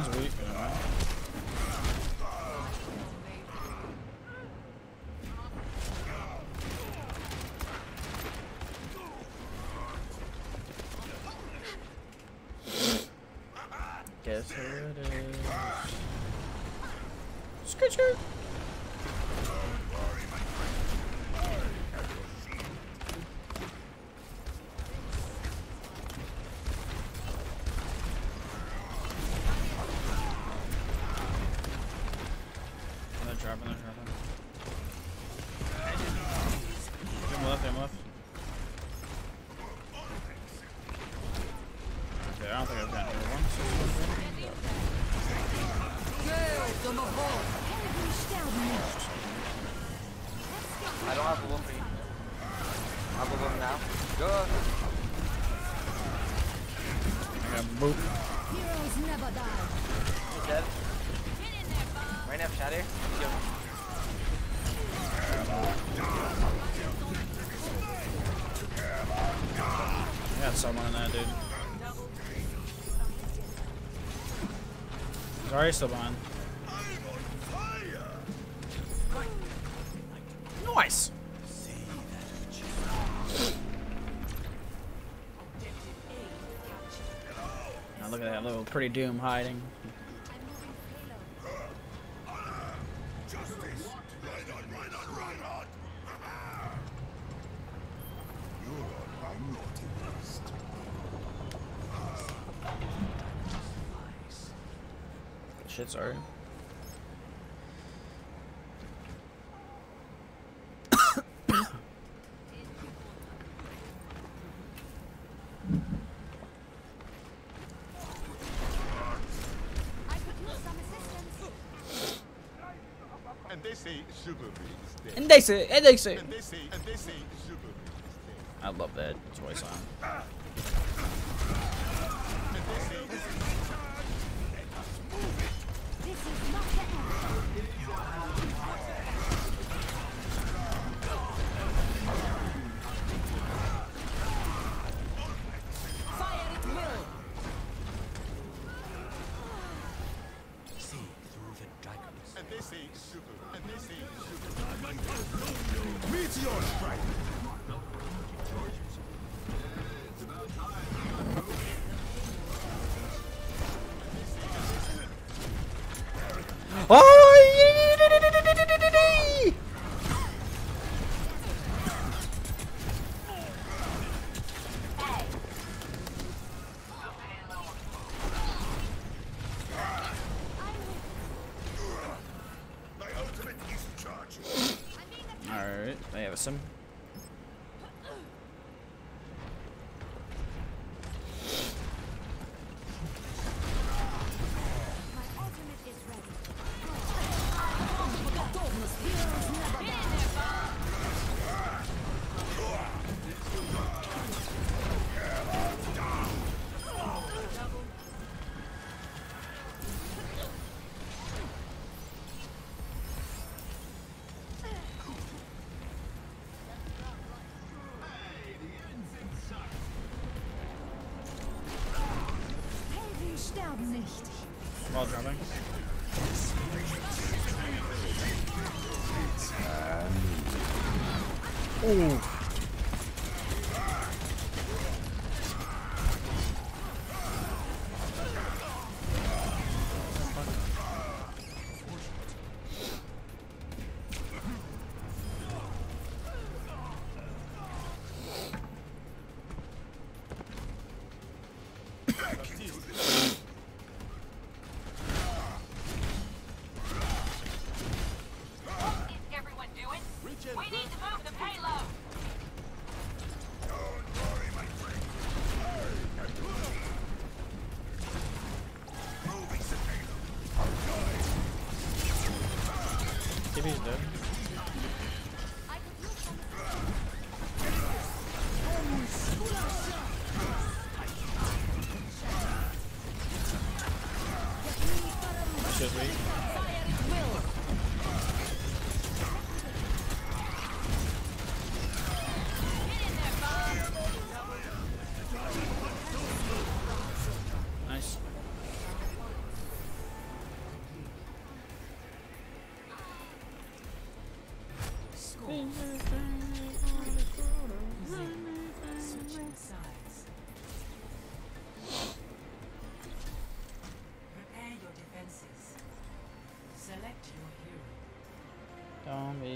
Mine's weak. Guess who it is? Skitcher. Someone in that dude. Sorry, still behind. Nice. Now look at that little pretty doom hiding. Shit, sorry. I could use some assistance. And they say sugar is dead. And they say, and they say. And they say, and they say sugar is dead. I love that voice on. This is not the end. Oh! My ultimate is charged. Alright, they have some. My ultimate is ready. Heroes never die. Helden sterben nicht. While dropping. Ooh. Is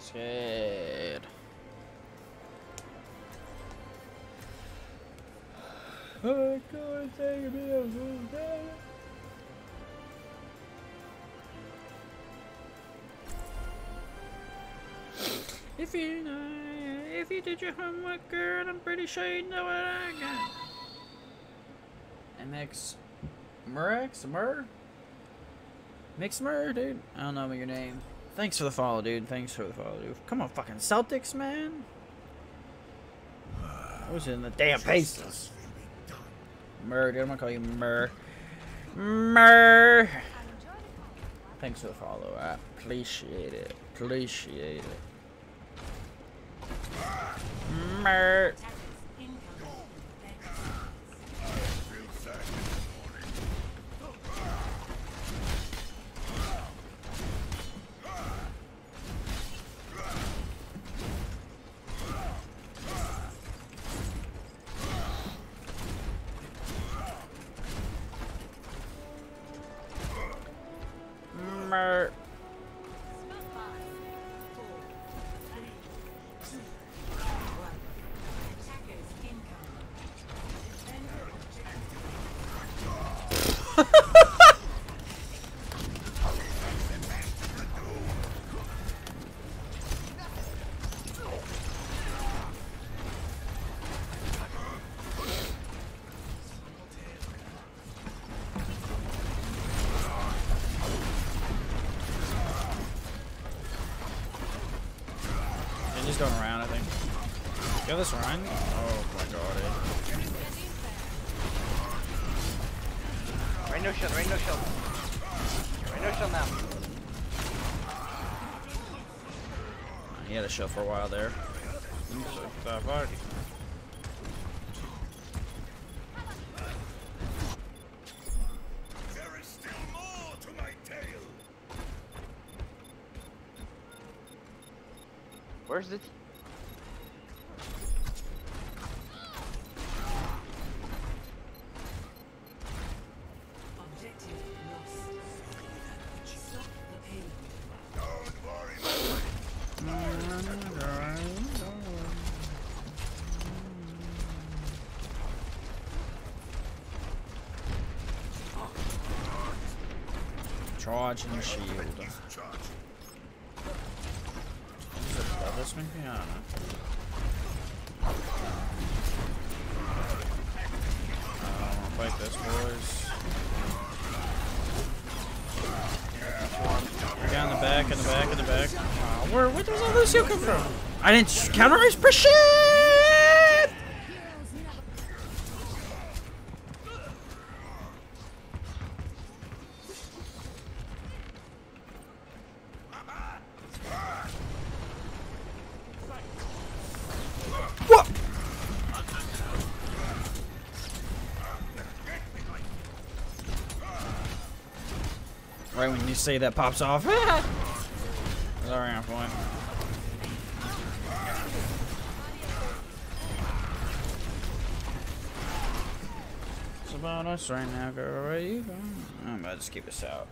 Scared. Oh, God, take me out. If you know, if you did your homework, girl, I'm pretty sure you know what I got. MX Murex Mur Mixmer, dude. I don't know your name. Thanks for the follow, dude. Thanks for the follow, dude. Come on, fucking Celtics, man. I was in the damn Pacers. Mur, dude. I'm gonna call you Mur. Mur. Thanks for the follow. I appreciate it. Appreciate it. Mur. Mur. this run. Oh my god. eh. Rain no shield, rain no shield. Rain no shield now. He had a show for a while there. What the fuck? There Charge and shield. Charge. Is it above this don't know. I wanna fight this, boys. Down the back, in the back, in the back. Uh, where, where does all this Lucio come from? I didn't counter his shit! Right when you say that pops off. Sorry, on point. It's about us right now, girl. Going? I'm about to just keep this out.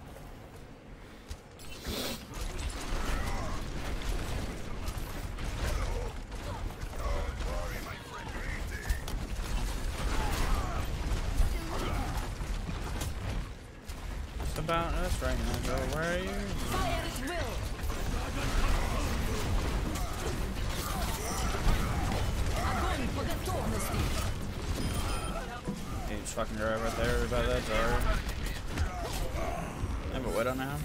It's about us right now, girl. Where are you? He's fucking right right there by that door. I have a widow now.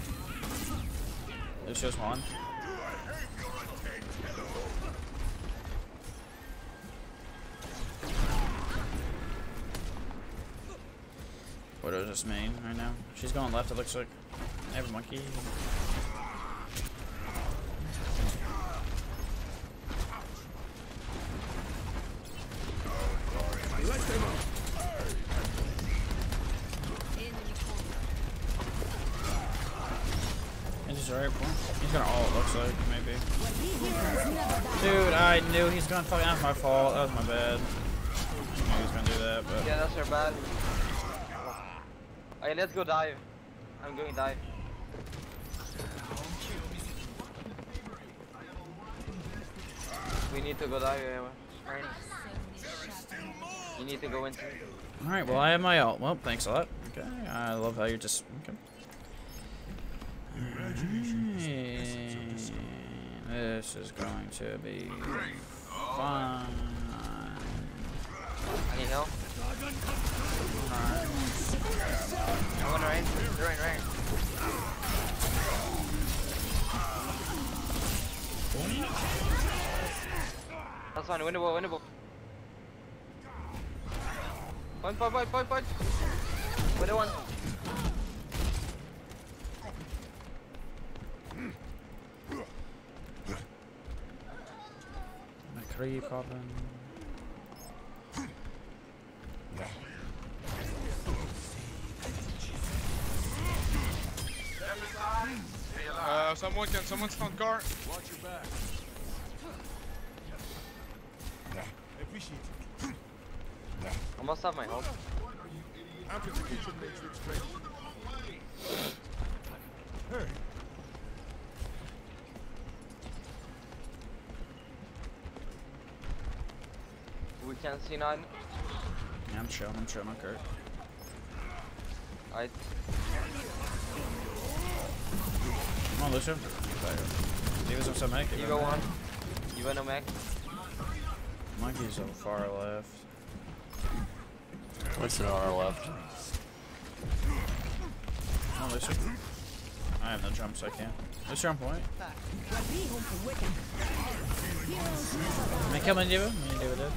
There's just one. Just main right now. She's going left, it looks like. I have a monkey. He's gonna looks like, maybe. Dude, I knew he's gonna fucking. That's my fault. That was my bad. I knew he was gonna do that, but. Yeah, that's your bad. Okay, let's go dive. I'm going to dive. We need to go dive. Right? You need to go into. Alright, well, I have my ult. Well, thanks a lot. Okay, I love how you're just. Okay. This is going to be fun. I need help. I'm going right. Right, right. That's fine. Winnable, winnable. Point, point, point, point, point. Winner one. McCree popping. Someone can someone stand guard. Watch your back. I Appreciate it. I must have my help. Amplification matrix ready. Hurry. We can't see none. Yeah, I'm chilling, I'm chilling, okay. I on, Lucio. Leave us some mech. you go one. You win no mech. Monkey's so far left. Listen on our left. Come on, Lucio. I have no jump, so I can't. Lucio on point. May kill my D.Va? My D.Va dead.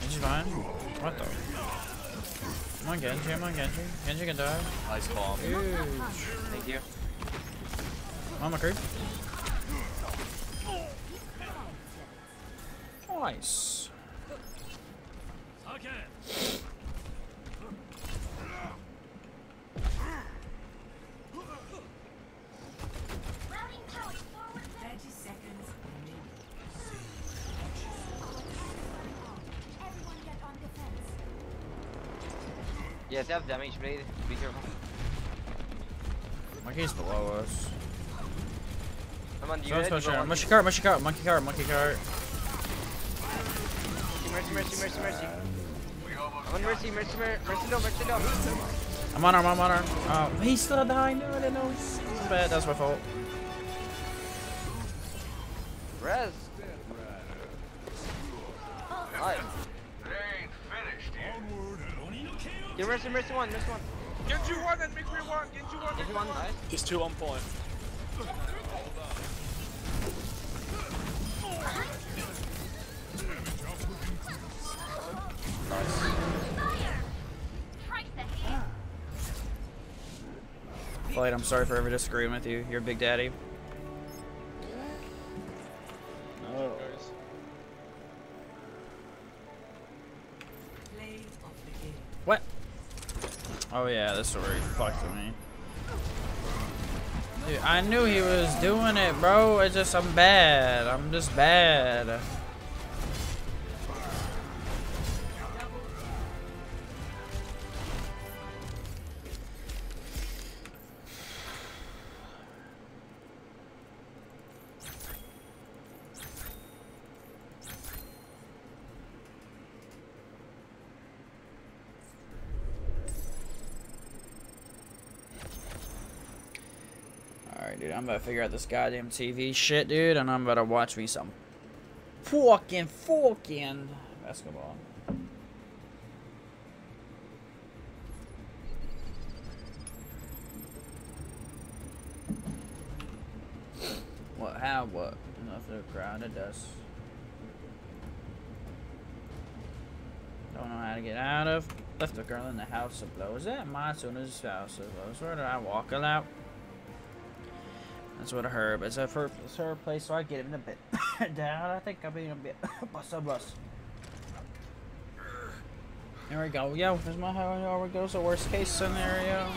Genji's fine. What the? Come on, Genji, come on, Genji. Genji can die. Nice bomb. Huge. Thank you. Come on, McCree. Nice. Routing Yes, they have damage blade. Be careful. Monkey's below us. Come on, you Someone's ready? pushing. Go her. on. Monkey cart, monkey cart, monkey cart, monkey cart. Mercy, mercy, mercy, mercy. I'm on mercy, mercy, mercy, mercy, no, mercy, no. I'm on arm, I'm on arm. Oh, he's still behind. No, I didn't know. Bad, that's my fault. Res. Get mercy, mercy one, mercy one. Genji one and McCree one. Genji one. If you want, nice. He's two on point. Price ahead. I'm sorry for ever disagreeing with you. You're Big Daddy. Yeah, this he fucked with me. Dude, I knew he was doing it, bro. It's just I'm bad. I'm just bad. Dude, I'm about to figure out this goddamn TV shit, dude, and I'm about to watch me some fucking fucking basketball. What? How? What? Enough of the crowd. Does. Don't know how to get out of. Left a girl in the house of blows. Is that my soonest house of blows? Where did I walk out? That's what I heard. But it's a her, it's her place, so I get him in a bit down. I think I'm being a bit bust a bus. There we go. Yeah, there's my how there we go. So worst case scenario.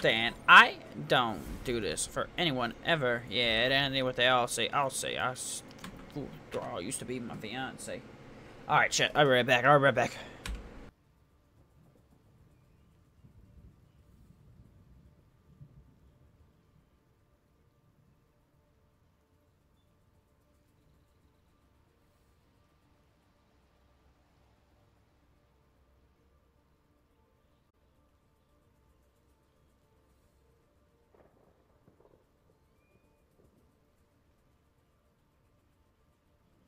Dan, I don't do this for anyone ever. Yeah, it ain't what they all say. I'll say. I girl used to be my fiance. All right, shit. I'll be right back. I'll be right back.